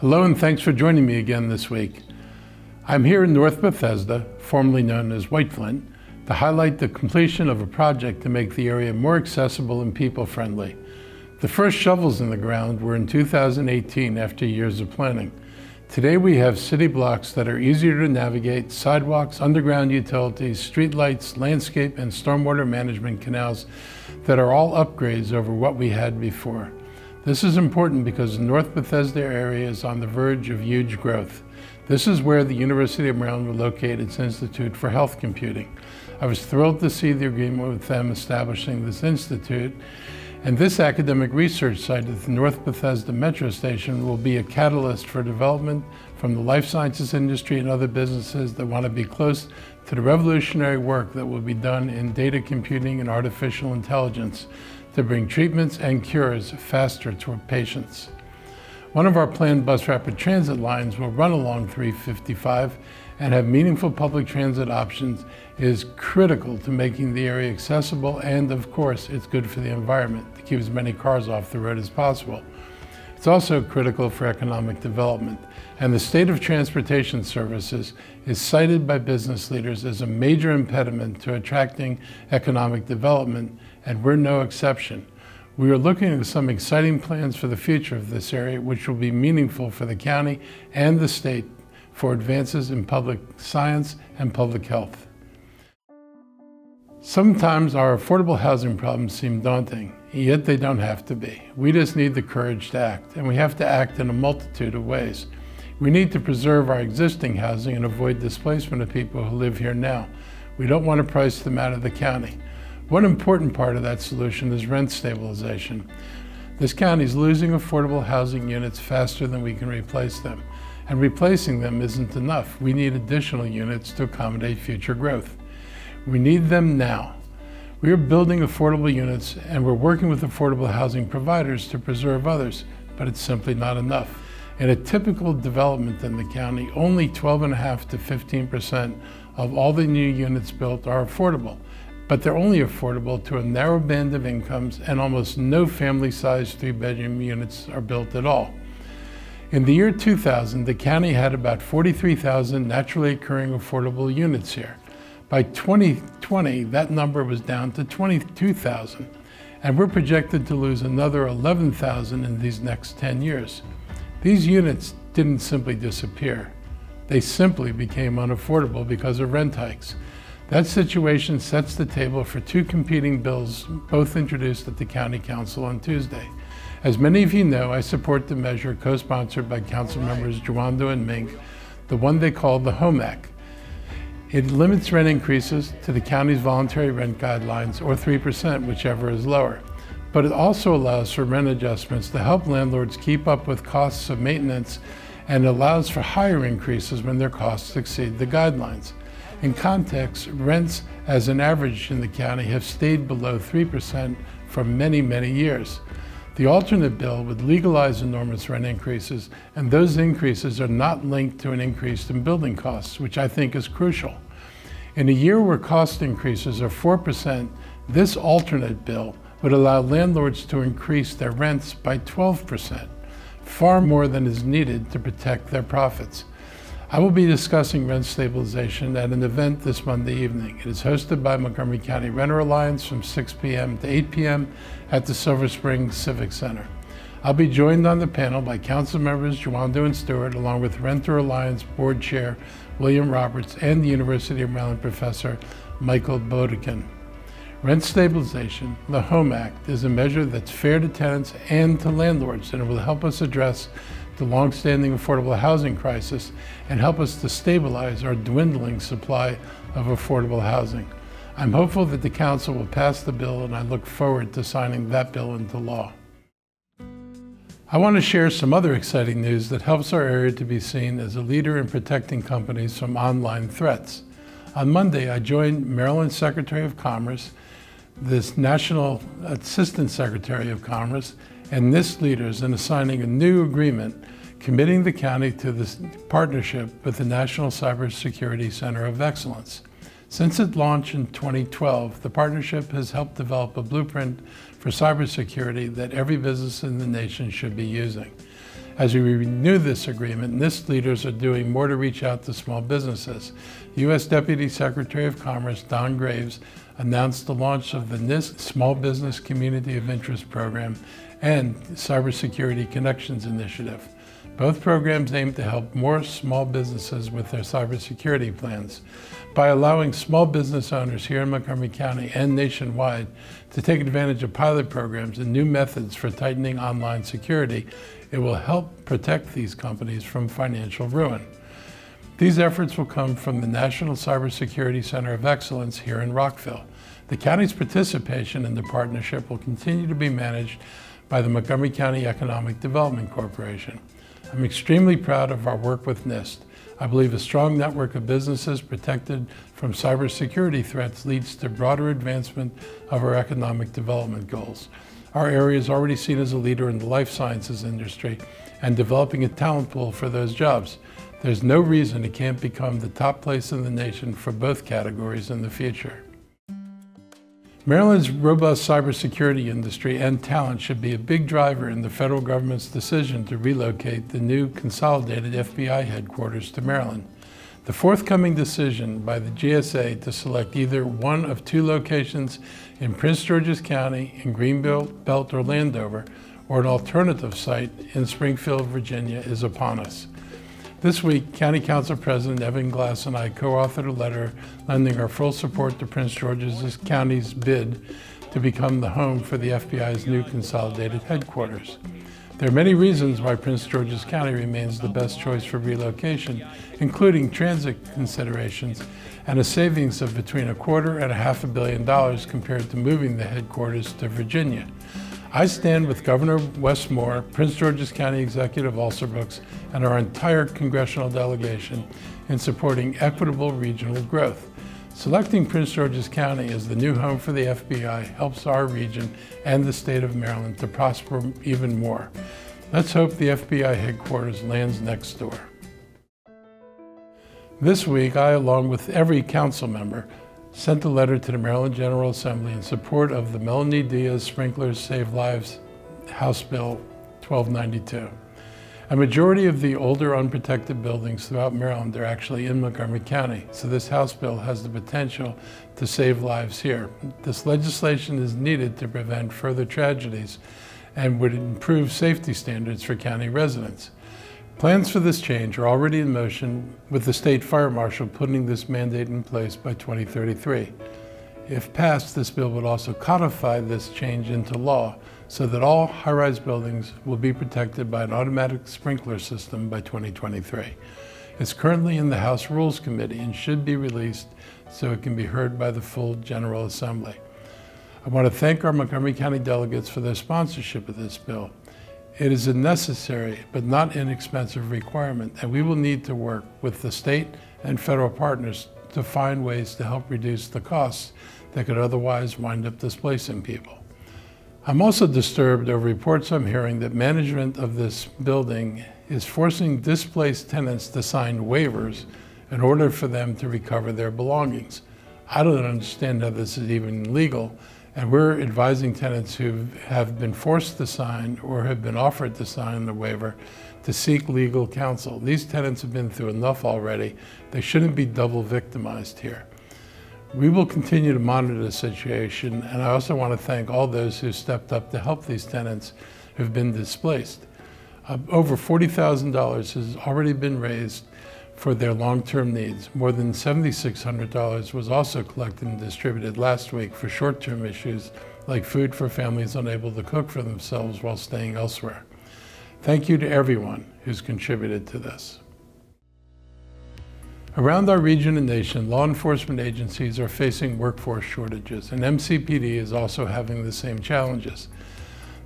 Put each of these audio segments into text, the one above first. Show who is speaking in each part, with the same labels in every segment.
Speaker 1: Hello, and thanks for joining me again this week. I'm here in North Bethesda, formerly known as White Flint, to highlight the completion of a project to make the area more accessible and people friendly. The first shovels in the ground were in 2018 after years of planning. Today we have city blocks that are easier to navigate, sidewalks, underground utilities, streetlights, landscape, and stormwater management canals that are all upgrades over what we had before. This is important because the North Bethesda area is on the verge of huge growth. This is where the University of Maryland will locate its Institute for Health Computing. I was thrilled to see the agreement with them establishing this institute, and this academic research site at the North Bethesda Metro Station will be a catalyst for development from the life sciences industry and other businesses that want to be close to the revolutionary work that will be done in data computing and artificial intelligence to bring treatments and cures faster to our patients. One of our planned bus rapid transit lines will run along 355 and have meaningful public transit options is critical to making the area accessible and of course it's good for the environment to keep as many cars off the road as possible. It's also critical for economic development and the state of transportation services is cited by business leaders as a major impediment to attracting economic development and we're no exception. We are looking at some exciting plans for the future of this area, which will be meaningful for the county and the state for advances in public science and public health. Sometimes our affordable housing problems seem daunting, yet they don't have to be. We just need the courage to act, and we have to act in a multitude of ways. We need to preserve our existing housing and avoid displacement of people who live here now. We don't want to price them out of the county. One important part of that solution is rent stabilization. This county is losing affordable housing units faster than we can replace them. And replacing them isn't enough. We need additional units to accommodate future growth. We need them now. We are building affordable units and we're working with affordable housing providers to preserve others, but it's simply not enough. In a typical development in the county, only 12.5 to 15% of all the new units built are affordable but they're only affordable to a narrow band of incomes and almost no family-sized three-bedroom units are built at all. In the year 2000, the county had about 43,000 naturally occurring affordable units here. By 2020, that number was down to 22,000, and we're projected to lose another 11,000 in these next 10 years. These units didn't simply disappear. They simply became unaffordable because of rent hikes. That situation sets the table for two competing bills, both introduced at the County Council on Tuesday. As many of you know, I support the measure co-sponsored by Council members Jawando and Mink, the one they call the HOME Act. It limits rent increases to the county's voluntary rent guidelines, or 3%, whichever is lower. But it also allows for rent adjustments to help landlords keep up with costs of maintenance and allows for higher increases when their costs exceed the guidelines. In context, rents as an average in the county have stayed below 3% for many, many years. The alternate bill would legalize enormous rent increases, and those increases are not linked to an increase in building costs, which I think is crucial. In a year where cost increases are 4%, this alternate bill would allow landlords to increase their rents by 12%, far more than is needed to protect their profits. I will be discussing rent stabilization at an event this Monday evening. It is hosted by Montgomery County Renter Alliance from 6 p.m. to 8 p.m. at the Silver Spring Civic Center. I'll be joined on the panel by council members Jawando and Stewart, along with Renter Alliance Board Chair William Roberts and the University of Maryland professor Michael Bodekin. Rent stabilization, the HOME Act, is a measure that's fair to tenants and to landlords, and it will help us address the longstanding affordable housing crisis and help us to stabilize our dwindling supply of affordable housing. I'm hopeful that the Council will pass the bill and I look forward to signing that bill into law. I want to share some other exciting news that helps our area to be seen as a leader in protecting companies from online threats. On Monday, I joined Maryland Secretary of Commerce, this National Assistant Secretary of Commerce, and NIST leaders in assigning a new agreement committing the county to this partnership with the National Cybersecurity Center of Excellence. Since its launch in 2012, the partnership has helped develop a blueprint for cybersecurity that every business in the nation should be using. As we renew this agreement, NIST leaders are doing more to reach out to small businesses. U.S. Deputy Secretary of Commerce Don Graves announced the launch of the NIST Small Business Community of Interest Program and Cybersecurity Connections Initiative. Both programs aim to help more small businesses with their cybersecurity plans. By allowing small business owners here in Montgomery County and nationwide to take advantage of pilot programs and new methods for tightening online security, it will help protect these companies from financial ruin. These efforts will come from the National Cybersecurity Center of Excellence here in Rockville. The county's participation in the partnership will continue to be managed by the Montgomery County Economic Development Corporation. I'm extremely proud of our work with NIST. I believe a strong network of businesses protected from cybersecurity threats leads to broader advancement of our economic development goals. Our area is already seen as a leader in the life sciences industry and developing a talent pool for those jobs. There's no reason it can't become the top place in the nation for both categories in the future. Maryland's robust cybersecurity industry and talent should be a big driver in the federal government's decision to relocate the new consolidated FBI headquarters to Maryland. The forthcoming decision by the GSA to select either one of two locations in Prince George's County in Greenbelt Belt or Landover, or an alternative site in Springfield, Virginia is upon us. This week, County Council President Evan Glass and I co-authored a letter lending our full support to Prince George's County's bid to become the home for the FBI's new consolidated headquarters. There are many reasons why Prince George's County remains the best choice for relocation, including transit considerations and a savings of between a quarter and a half a billion dollars compared to moving the headquarters to Virginia. I stand with Governor Wes Moore, Prince George's County Executive Alsobrooks, and our entire congressional delegation in supporting equitable regional growth. Selecting Prince George's County as the new home for the FBI helps our region and the state of Maryland to prosper even more. Let's hope the FBI headquarters lands next door. This week, I, along with every council member, sent a letter to the Maryland General Assembly in support of the Melanie Diaz Sprinklers Save Lives House Bill 1292. A majority of the older unprotected buildings throughout Maryland are actually in Montgomery County, so this House bill has the potential to save lives here. This legislation is needed to prevent further tragedies and would improve safety standards for county residents. Plans for this change are already in motion with the state fire marshal putting this mandate in place by 2033. If passed, this bill would also codify this change into law so that all high-rise buildings will be protected by an automatic sprinkler system by 2023. It's currently in the House Rules Committee and should be released so it can be heard by the full General Assembly. I want to thank our Montgomery County delegates for their sponsorship of this bill. It is a necessary but not inexpensive requirement, and we will need to work with the state and federal partners to find ways to help reduce the costs that could otherwise wind up displacing people. I'm also disturbed over reports I'm hearing that management of this building is forcing displaced tenants to sign waivers in order for them to recover their belongings. I don't understand how this is even legal, and we're advising tenants who have been forced to sign or have been offered to sign the waiver to seek legal counsel. These tenants have been through enough already. They shouldn't be double victimized here. We will continue to monitor the situation, and I also want to thank all those who stepped up to help these tenants who've been displaced. Uh, over $40,000 has already been raised for their long-term needs. More than $7,600 was also collected and distributed last week for short-term issues like food for families unable to cook for themselves while staying elsewhere. Thank you to everyone who's contributed to this. Around our region and nation, law enforcement agencies are facing workforce shortages, and MCPD is also having the same challenges.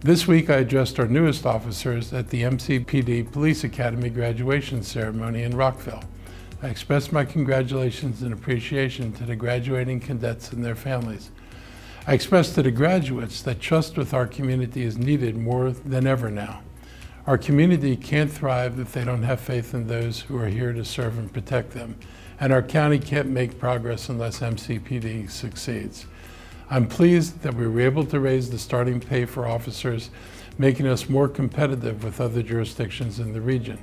Speaker 1: This week, I addressed our newest officers at the MCPD Police Academy graduation ceremony in Rockville. I expressed my congratulations and appreciation to the graduating cadets and their families. I expressed to the graduates that trust with our community is needed more than ever now. Our community can't thrive if they don't have faith in those who are here to serve and protect them. and our county can't make progress unless MCPD succeeds. I'm pleased that we were able to raise the starting pay for officers, making us more competitive with other jurisdictions in the region.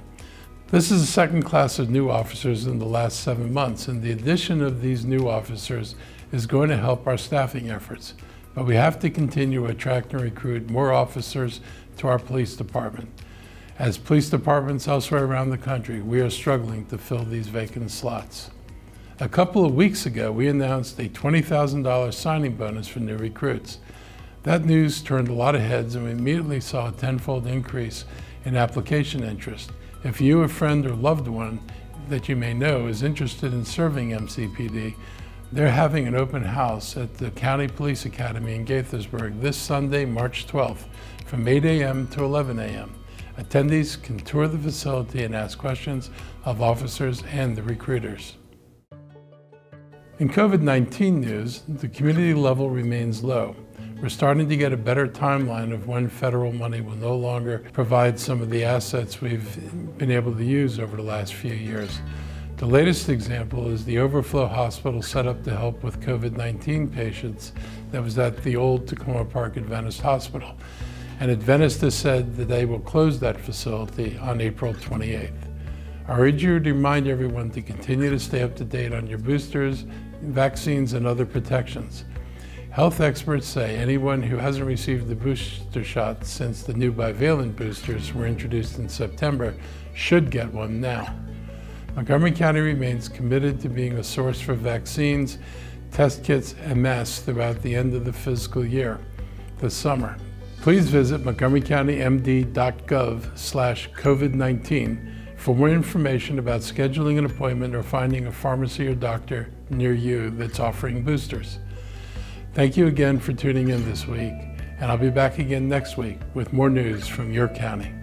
Speaker 1: This is the second class of new officers in the last seven months, and the addition of these new officers is going to help our staffing efforts. But we have to continue to attract and recruit more officers to our police department. As police departments elsewhere around the country, we are struggling to fill these vacant slots. A couple of weeks ago, we announced a $20,000 signing bonus for new recruits. That news turned a lot of heads, and we immediately saw a tenfold increase in application interest. If you, a friend, or loved one that you may know is interested in serving MCPD, they're having an open house at the County Police Academy in Gaithersburg this Sunday, March 12th, from 8 a.m. to 11 a.m. Attendees can tour the facility and ask questions of officers and the recruiters. In COVID-19 news, the community level remains low. We're starting to get a better timeline of when federal money will no longer provide some of the assets we've been able to use over the last few years. The latest example is the Overflow Hospital set up to help with COVID-19 patients that was at the old Takoma Park Adventist Hospital. And Adventist has said that they will close that facility on April 28th. I urge you to remind everyone to continue to stay up to date on your boosters, vaccines, and other protections. Health experts say anyone who hasn't received the booster shot since the new bivalent boosters were introduced in September should get one now. Montgomery County remains committed to being a source for vaccines, test kits, and masks throughout the end of the fiscal year, this summer. Please visit montgomerycountymd.gov slash COVID-19 for more information about scheduling an appointment or finding a pharmacy or doctor near you that's offering boosters. Thank you again for tuning in this week, and I'll be back again next week with more news from your county.